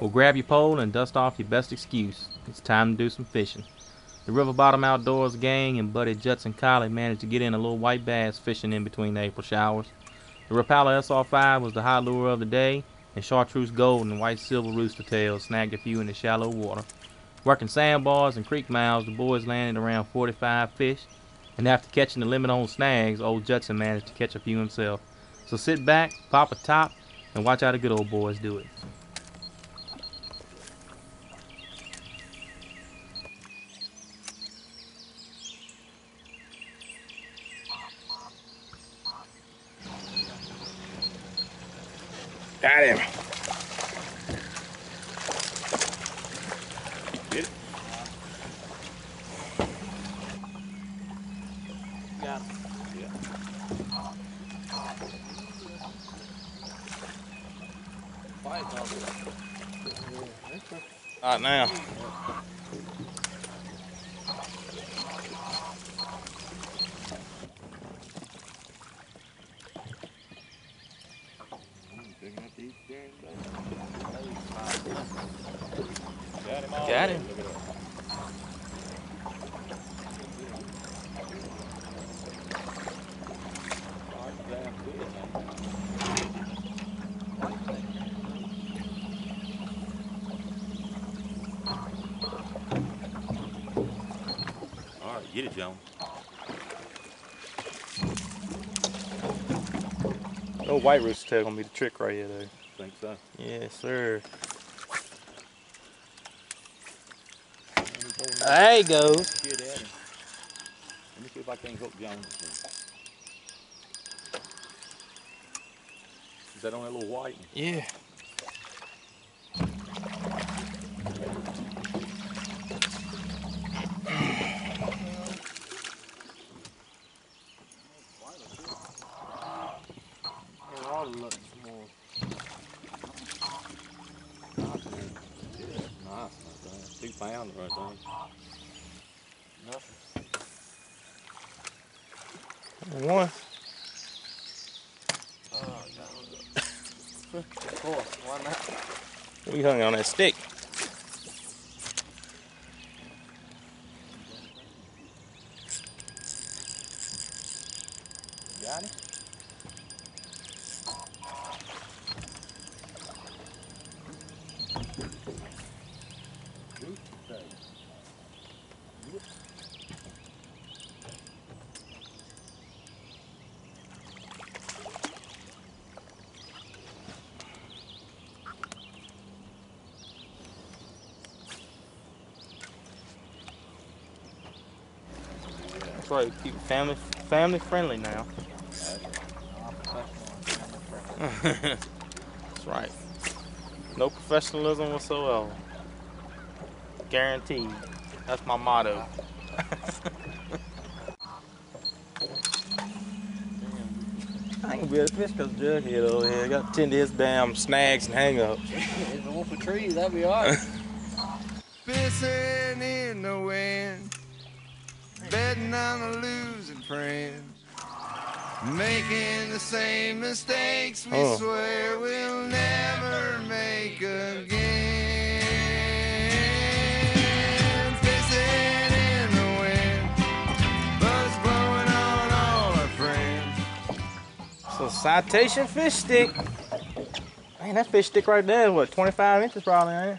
Well, grab your pole and dust off your best excuse. It's time to do some fishing. The River Bottom Outdoors gang and Buddy Judson Collie managed to get in a little white bass fishing in between the April showers. The Rapala SR5 was the high lure of the day, and chartreuse gold and white silver rooster tails snagged a few in the shallow water. Working sandbars and creek mouths, the boys landed around 45 fish, and after catching the limit on snags, old Judson managed to catch a few himself. So sit back, pop a top, and watch how the good old boys do it. Got him. Get it? Got him. Yeah. All right, now. Got him. All right, get it, John. No white rooster tail gonna be the trick right here, though. Think so. Yes, sir. There he goes. Get at him. Let me see if I can hook John. Is that on that little white one? Yeah. Nice. Two pounds right there. One. Of course, why not? We hung on that stick. Got it? That's right. Keep it family family friendly now. That's right. No professionalism whatsoever. Guaranteed. That's my motto. I ain't gonna be able to fish because Jughead over here got 10 to his damn snags and hang-ups. If it were for trees, that'd be alright. Fishing in the wind, betting on a losing friend. Making the same mistakes we Oh. swear we'll never make again. Pissing in the wind, but blowing on all our friends. So citation fish stick. Man, that fish stick right there is what, 25 inches probably, ain't it?